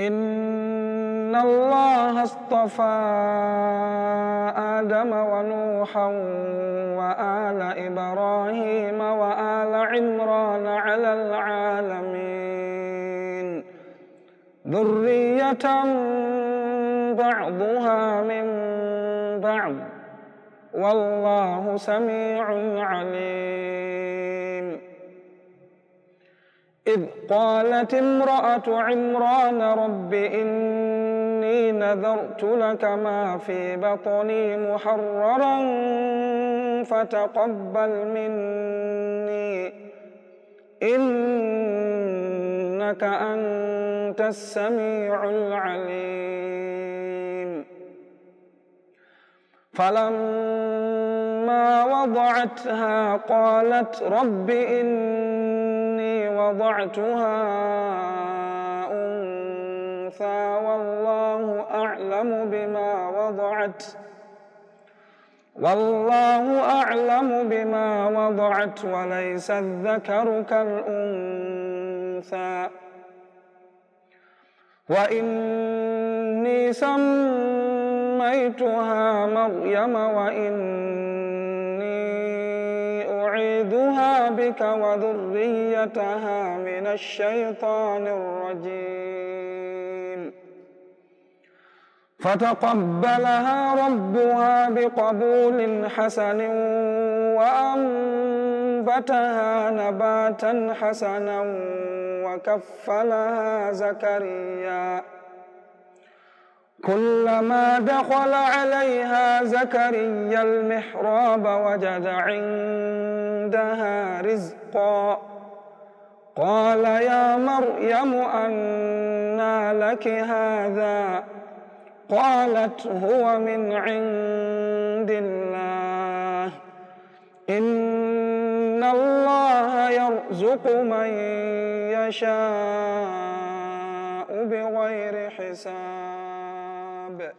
إن الله اصطفى آدم ونوحا وآل إبراهيم وآل عمران على العالمين ذرية بعضها من بعض والله سميع عليم إذ قالت امرأة عمران رب إني نذرت لك ما في بطني محررا فتقبل مني. إنك أنت السميع العليم. فلما وضعتها قالت رب إني وضعتها أنثى والله أعلم بما وضعت. والله أعلم بما وضعت وليس الذكر كالأنثى. وإني سميتها مريم وإني بك وذريتها من الشيطان الرجيم. فتقبلها ربها بقبول حسن وأنبتها نباتا حسنا وكفلها زكريا. كلما دخل عليها زكريا المحراب وجد عندها رزقا. قال يا مريم أنى لك هذا؟ قالت هو من عند الله. إن الله يرزق من يشاء. بغير حساب.